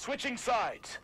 Switching sides.